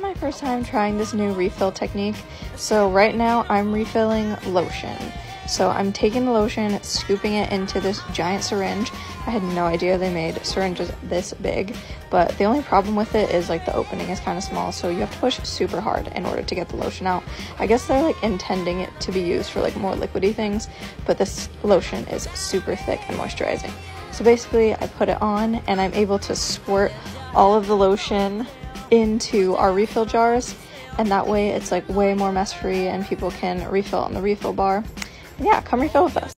My first time trying this new refill technique. So right now I'm refilling lotion. So I'm taking the lotion, scooping it into this giant syringe. I had no idea they made syringes this big, but the only problem with it is like the opening is kind of small, so you have to push super hard in order to get the lotion out. I guess they're like intending it to be used for like more liquidy things, but this lotion is super thick and moisturizing. So basically, I put it on and I'm able to squirt all of the lotion into our refill jars and that way it's like way more mess free and people can refill on the refill bar yeah, come refill with us.